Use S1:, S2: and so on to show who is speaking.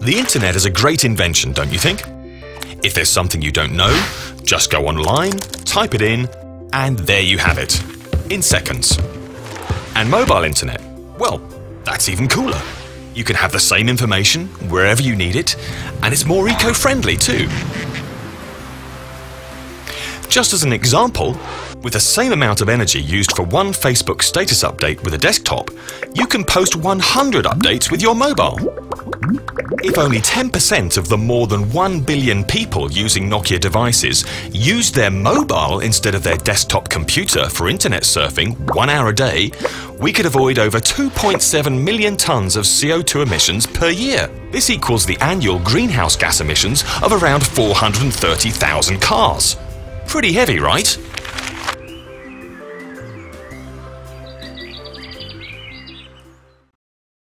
S1: The internet is a great invention, don't you think? If there's something you don't know, just go online, type it in, and there you have it. In seconds. And mobile internet? Well, that's even cooler. You can have the same information wherever you need it, and it's more eco-friendly too. Just as an example, with the same amount of energy used for one Facebook status update with a desktop, you can post 100 updates with your mobile. If only 10% of the more than 1 billion people using Nokia devices used their mobile instead of their desktop computer for internet surfing one hour a day, we could avoid over 2.7 million tons of CO2 emissions per year. This equals the annual greenhouse gas emissions of around 430,000 cars. Pretty heavy, right?